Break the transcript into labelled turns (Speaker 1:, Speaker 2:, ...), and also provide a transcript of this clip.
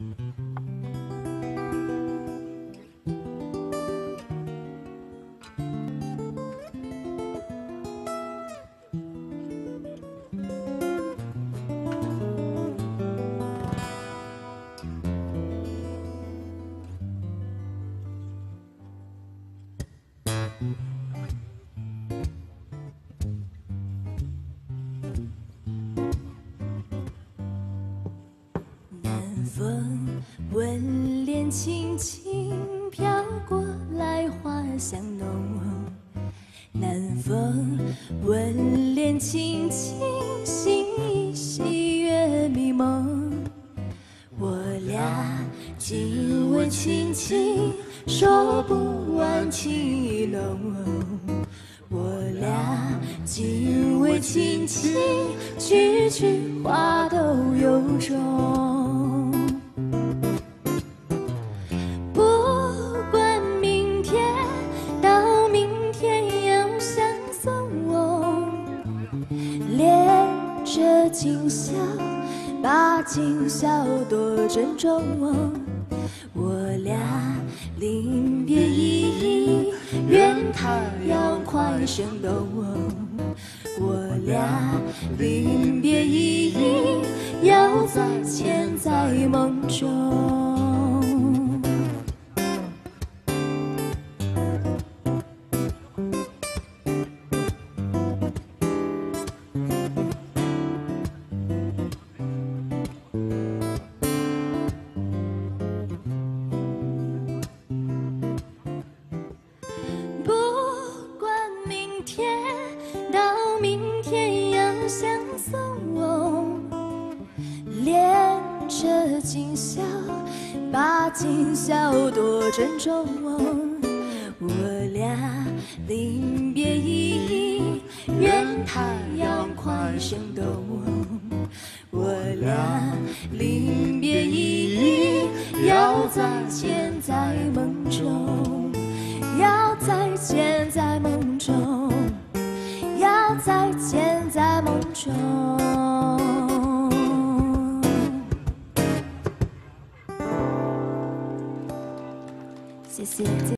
Speaker 1: 南风吻脸轻轻飘过来，花香浓。南风吻脸轻轻，心依稀月迷蒙。我俩紧偎亲亲，说不完情意浓。我俩紧偎亲亲，句句话都由衷。今宵，把今宵多珍重。我俩临别依依，愿太阳快升东。我俩临别依依，要再见在梦中。相送哦，恋着今宵，把今宵多珍重。我俩临别依依，愿太阳快升东。我俩临别依依，要再见在梦中。要再见在在梦中。谢谢。